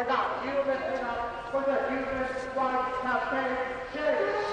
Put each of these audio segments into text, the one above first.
about human, about, for the human rights campaign. Shame.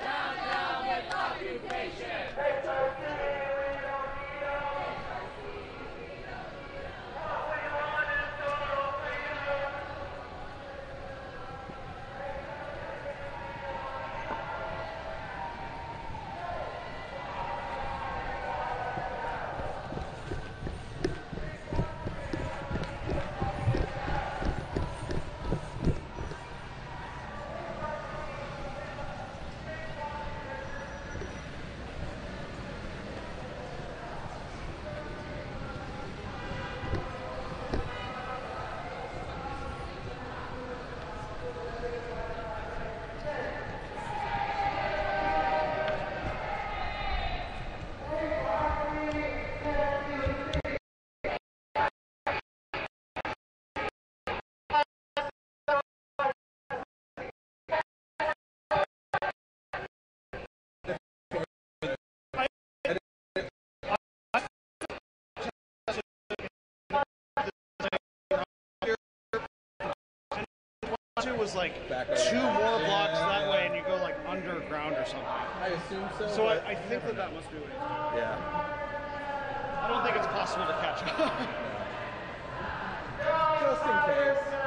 Down, down with occupation. Was like two more blocks that way, and you go like underground or something. I assume so. So I, I think that that must be what yeah. I don't think it's possible to catch up. Just in case.